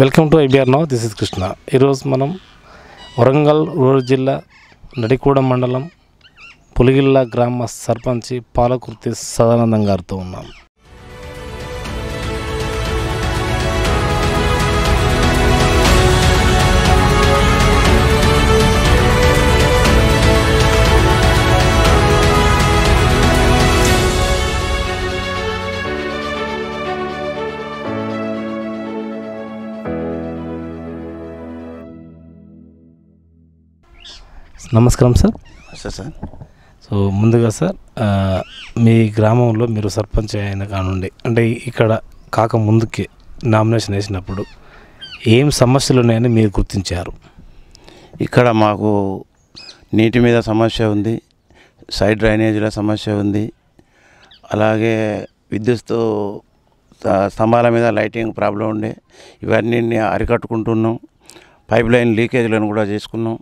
Welcome to IBR now this is Krishna. ఈరోజు మనం Warangal rural జిల్లా నడికూడ మండలం పులిగిల్ల గ్రామ సర్పంచి పాలకుర్తి సదానందం గారితో ఉన్నాం. నమస్కారం సార్. Sir sir. సో ముందుగా సార్ మీ గ్రామంలో మీరు సర్పంచ్ అయిన కానుండి అంటే ఇక్కడ కాక ముందుకి నామినేషన్ వేసినప్పుడు ఏం సమస్యలు ఉన్నాయని మీరు గుర్తించారు? ఇక్కడ మాకు నీటి మీద సమస్య ఉంది సైడ్ డ్రైనేజీల సమస్య ఉంది అలాగే విద్యుత్ స్తంభాల మీద లైటింగ్ ప్రాబ్లం ఉండే ఇవన్నీ అరికట్టుకుంటున్నాం పైప్ లైన్ లీకేజీలను కూడా చేసుకున్నాం.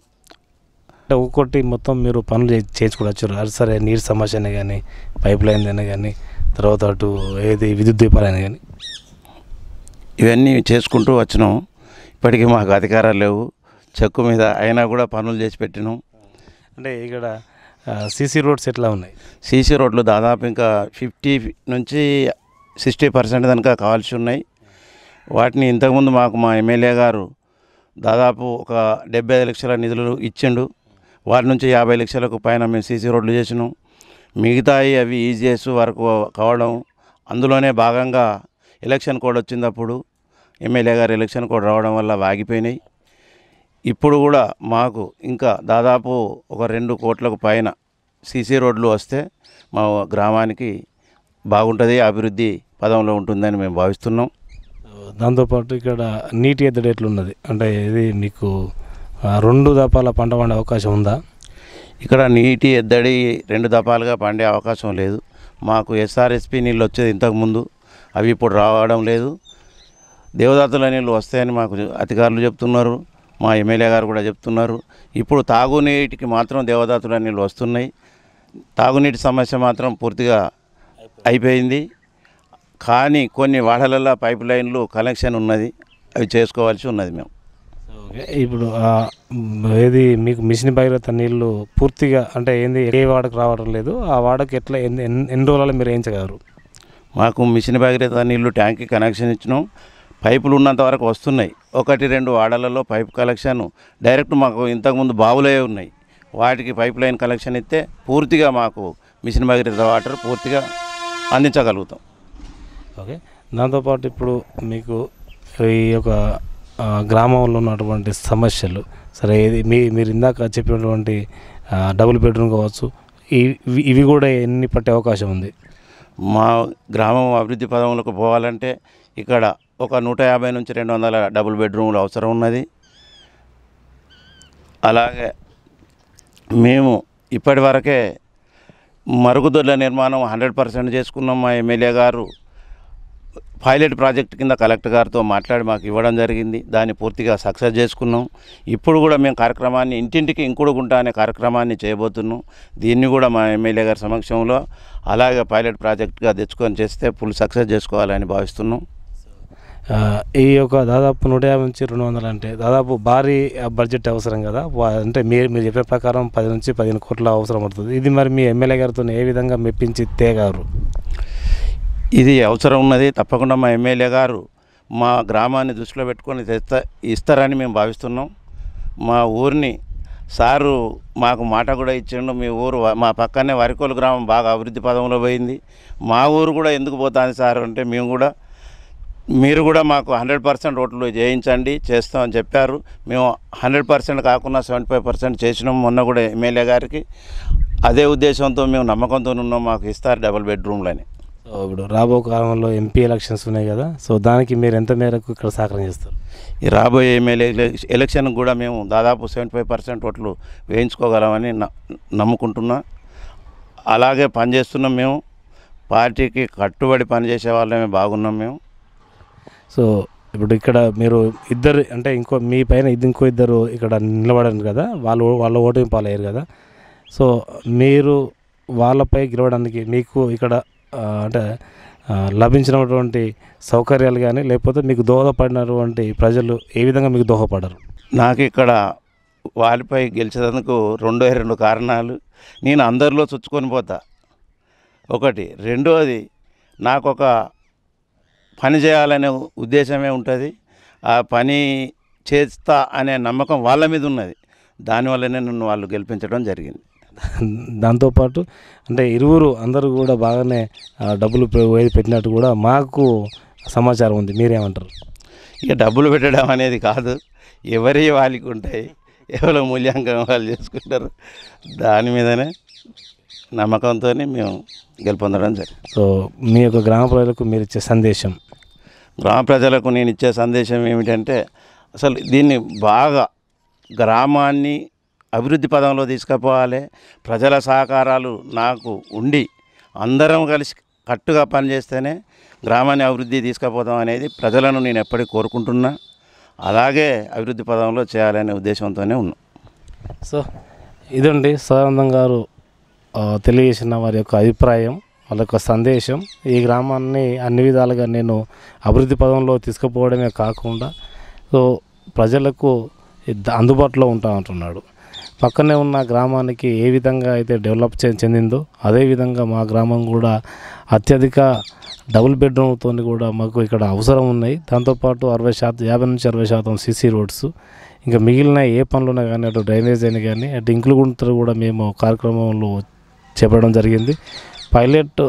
అంటే ఒక్కొక్కటి మొత్తం మీరు పనులు చే- చేయించుకోవచ్చు. అది సరే నీరు సమస్య అయినా కానీ పైప్ లైన్ అయినా కానీ తర్వాత అటు ఏది విద్యుత్ దీపాలైనా కానీ ఇవన్నీ చేసుకుంటూ వచ్చినాం. ఇప్పటికీ మాకు అధికారాలు లేవు. చెక్కు మీద అయినా కూడా పనులు చేసి పెట్టినాం. అంటే ఇక్కడ సీసీ రోడ్స్ ఎట్లా ఉన్నాయి? సీసీ రోడ్లు దాదాపు ఇంకా ఫిఫ్టీ నుంచి సిక్స్టీ పర్సెంట్ కనుక కావాల్సి ఉన్నాయి. వాటిని ఇంతకుముందు మాకు మా ఎమ్మెల్యే గారు దాదాపు ఒక డెబ్బై ఐదు లక్షల నిధులు ఇచ్చిండు. వారి నుంచి యాభై లక్షలకు పైన మేము సీసీ రోడ్లు చేసినాం. మిగతాయి అవి ఈజీఎస్ వరకు కావడం అందులోనే భాగంగా ఎలక్షన్ కోడ్ వచ్చింది అప్పుడు ఎమ్మెల్యే గారు ఎలక్షన్ కోడ్ రావడం వల్ల వాగిపోయినాయి ఇప్పుడు కూడా మాకు ఇంకా దాదాపు ఒక రెండు కోట్లకు పైన సీసీ రోడ్లు వస్తే మా గ్రామానికి బాగుంటుంది అభివృద్ధి పదంలో ఉంటుందని మేము భావిస్తున్నాం. దాంతోపాటు ఇక్కడ నీటి ఎద్దడి ఎట్లున్నది అంటే ఇది మీకు రెండు దపాల పంట పండే అవకాశం ఉందా? ఇక్కడ నీటి ఎద్దడి రెండు దఫాలుగా పండే అవకాశం లేదు. మాకు ఎస్ఆర్ఎస్పి నీళ్ళు వచ్చేది ఇంతకుముందు అవి ఇప్పుడు రావడం లేదు. దేవదాతుల నీళ్ళు వస్తాయని మాకు అధికారులు చెప్తున్నారు. మా ఎమ్మెల్యే గారు కూడా చెప్తున్నారు. ఇప్పుడు తాగునీటికి మాత్రం దేవదాతుల నీళ్ళు వస్తున్నాయి. తాగునీటి సమస్య మాత్రం పూర్తిగా అయిపోయింది. కానీ కొన్ని వాడలలో పైప్ లైన్లు కనెక్షన్ ఉన్నది. అవి చేసుకోవాల్సి ఉన్నది మేము. ఇప్పుడు ఏది మీకు మిషన్ భగీరథ నీళ్ళు పూర్తిగా అంటే ఏంది ఏ వాడకు రావడం లేదు ఆ వాడకు ఎట్లా ఎన్ని ఎన్ని- రోజులలో మీరు వేయించగలరు? మాకు మిషన్ భగీరథ నీళ్ళు ట్యాంక్కి కనెక్షన్ ఇచ్చినాం. పైపులు ఉన్నంత వరకు వస్తున్నాయి. ఒకటి రెండు వాడలలో పైప్ కనెక్షన్ డైరెక్ట్ మాకు ఇంతకుముందు బావులే ఉన్నాయి. వాటికి పైప్ లైన్ కనెక్షన్ ఇస్తే పూర్తిగా మాకు మిషన్ భగీరథ వాటర్ పూర్తిగా అందించగలుగుతాం. ఓకే. దాంతోపాటు ఇప్పుడు మీకు ఈ యొక్క గ్రామంలో ఉన్నటువంటి సమస్యలు. సరే ఇది మీ మీరు ఇందాక చెప్పినటువంటి డబుల్ బెడ్రూమ్ కావచ్చు ఇవి ఇవి కూడా ఎన్ని పట్టే అవకాశం ఉంది? మా గ్రామం అభివృద్ధి పదంలోకి పోవాలంటే ఇక్కడ ఒక నూట యాభై నుంచి రెండు వందల డబుల్ బెడ్రూమ్లు అవసరం ఉన్నది. అలాగే మేము ఇప్పటి వరకే మరుగుదొడ్ల నిర్మాణం హండ్రెడ్ పర్సెంట్ చేసుకున్నాం మా ఎమ్మెల్యే గారు. పైలట్ ప్రాజెక్ట్ కింద కలెక్టర్ గారితో మాట్లాడి మాకు ఇవ్వడం జరిగింది. దాన్ని పూర్తిగా సక్సెస్ చేసుకున్నాం. ఇప్పుడు కూడా మేము కార్యక్రమాన్ని ఇంటింటికి ఇంకుడుగుంట అనే కార్యక్రమాన్ని చేయబోతున్నాం. దీన్ని కూడా మా ఎమ్మెల్యే గారి సమక్షంలో అలాగే పైలట్ ప్రాజెక్ట్గా తెచ్చుకొని చేస్తే ఫుల్ సక్సెస్ చేసుకోవాలని భావిస్తున్నాం. ఈ యొక్క దాదాపు నూట యాభై నుంచి రెండు వందలు అంటే దాదాపు భారీ ఆ, బడ్జెట్ అవసరం కదా? అంటే మీరు మీరు చెప్పే ప్రకారం పది నుంచి పదిహేను కోట్ల అవసరం పడుతుంది. ఇది మరి మీ ఎమ్మెల్యే గారితో ఏ విధంగా మెప్పించి తేగారు ఇది అవసరం ఉన్నది తప్పకుండా మా ఎమ్మెల్యే గారు మా గ్రామాన్ని దృష్టిలో పెట్టుకొని తెస్తా ఇస్తారని మేము భావిస్తున్నాం. మా ఊరిని సారు మాకు మాట కూడా ఇచ్చిండు మీ ఊరు మా పక్కనే వరికోలు గ్రామం బాగా అభివృద్ధి పదంలో పోయింది. మా ఊరు కూడా ఎందుకు పోతుంది సార్ అంటే మేము కూడా మీరు కూడా మాకు హండ్రెడ్ పర్సెంట్ ఓట్లు చేయించండి చేస్తామని చెప్పారు. మేము హండ్రెడ్ పర్సెంట్ కాకుండా సెవెంటీ ఫైవ్ పర్సెంట్ చేసినాం మొన్న కూడా ఎమ్మెల్యే గారికి. అదే ఉద్దేశంతో మేము నమ్మకంతో ఉన్నాం మాకు ఇస్తారు డబుల్ బెడ్రూమ్లని. ఇప్పుడు రాబో కాలంలో ఎంపీ ఎలక్షన్స్ ఉన్నాయి కదా సో దానికి మీరు ఎంత మేరకు ఇక్కడ సహకారం చేస్తారు? ఈ రాబోయే ఎమ్మెల్యే ఎలక్- ఎలక్షన్ కూడా మేము దాదాపు సెవెంటీ ఫైవ్ పర్సెంట్ ఓట్లు వేయించుకోగలమని నమ్ముకుంటున్నా. అలాగే పనిచేస్తున్నాం మేము. పార్టీకి కట్టుబడి పనిచేసే వాళ్ళమే బాగున్నాం మేము. సో ఇప్పుడు ఇక్కడ మీరు ఇద్దరు అంటే ఇంకో మీ పైన ఇది ఇంకో ఇద్దరు ఇక్కడ నిలబడారు కదా వాళ్ళు వాళ్ళ ఓటమి పాలయ్యారు కదా. సో మీరు వాళ్ళపై గెలవడానికి మీకు ఇక్కడ అంటే లభించినటువంటి సౌకర్యాలు కానీ లేకపోతే మీకు దోహదపడినటువంటి ప్రజలు ఏ విధంగా మీకు దోహదపడరు? నాకు ఇక్కడ వాలిపై గెలిచేందుకు రెండో రెండు కారణాలు. నేను అందరిలో చుచ్చుకొని పోతా. ఒకటి. రెండోది నాకు ఒక పని చేయాలనే ఉద్దేశమే ఉంటుంది. ఆ పని చేస్తా అనే నమ్మకం వాళ్ళ మీద ఉన్నది. దానివల్లనే నన్ను వాళ్ళు గెలిపించడం జరిగింది. దాంతోపాటు అంటే ఇరువురు అందరూ కూడా బాగానే డబ్బులు పెట్టినట్టు కూడా మాకు సమాచారం ఉంది. మీరేమంటారు? ఇక డబ్బులు పెట్టడం అనేది కాదు. ఎవరి వాళ్ళకి ఉంటాయి ఎవరి మూల్యాంకనం వాళ్ళు చేసుకుంటారు. దాని మీదనే నమ్మకంతో మేము గెలుపొందడం జరిగింది. సో మీ యొక్క గ్రామ ప్రజలకు మీరు ఇచ్చే సందేశం? గ్రామ ప్రజలకు నేను ఇచ్చే సందేశం ఏమిటంటే అసలు దీన్ని బాగా గ్రామాన్ని అభివృద్ధి పదంలో తీసుకుపోవాలి. ప్రజల సహకారాలు నాకు ఉండి అందరం కలిసి కట్టుగా పనిచేస్తేనే గ్రామాన్ని అభివృద్ధి తీసుకుపోతాం అనేది ప్రజలను నేను ఎప్పటికీ కోరుకుంటున్నా. అలాగే అభివృద్ధి పదంలో చేయాలనే ఉద్దేశంతోనే ఉన్నాం. సో ఇదండి సదానందం గారు తెలియజేసిన వారి యొక్క అభిప్రాయం వాళ్ళ యొక్క సందేశం. ఈ గ్రామాన్ని అన్ని విధాలుగా నేను అభివృద్ధి పదంలో తీసుకుపోవడమే కాకుండా సో ప్రజలకు అందుబాటులో ఉంటా అంటున్నాడు. పక్కనే ఉన్న గ్రామానికి ఏ విధంగా అయితే డెవలప్ చెందిందో అదేవిధంగా మా గ్రామం కూడా అత్యధిక డబుల్ బెడ్రూమ్తో కూడా మాకు ఇక్కడ అవసరం ఉన్నాయి. దాంతోపాటు అరవై శాతం యాభై నుంచి అరవై శాతం సీసీ రోడ్స్. ఇంకా మిగిలిన ఏ పనులున్నా కానీ అటు డ్రైనేజ్ అయినా కానీ అటు ఇంకులు గుంతలు కూడా మేము కార్యక్రమంలో చేపట్టడం జరిగింది. పైలట్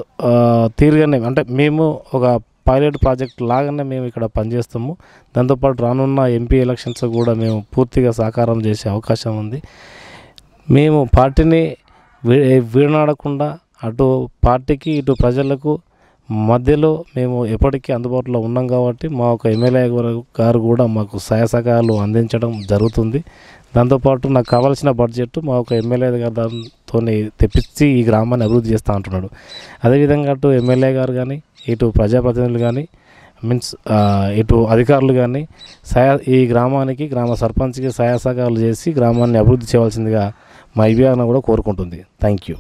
తీరుగానే అంటే మేము ఒక పైలట్ ప్రాజెక్ట్ లాగానే మేము ఇక్కడ పనిచేస్తాము. దాంతోపాటు రానున్న ఎంపీ ఎలక్షన్స్ కూడా మేము పూర్తిగా సహకారం చేసే అవకాశం ఉంది. మేము పార్టీని వీడనాడకుండా అటు పార్టీకి ఇటు ప్రజలకు మధ్యలో మేము ఎప్పటికీ అందుబాటులో ఉన్నాం కాబట్టి మా ఒక ఎమ్మెల్యే గారు- గారు కూడా మాకు సహాయ సహకారాలు అందించడం జరుగుతుంది. దాంతోపాటు నాకు కావాల్సిన బడ్జెట్ మా ఒక ఎమ్మెల్యే గారితో తెప్పించి ఈ గ్రామాన్ని అభివృద్ధి చేస్తూ అంటున్నాడు. అదేవిధంగా అటు ఎమ్మెల్యే గారు కానీ ఇటు ప్రజాప్రతినిధులు కానీ మీన్స్ ఇటు అధికారులు కానీ సహాయ ఈ గ్రామానికి గ్రామ సర్పంచ్కి సహాయ సహకారాలు చేసి గ్రామాన్ని అభివృద్ధి చేయవలసిందిగా మా ఇవియాన కూడా కోరుకుంటుంది. Thank you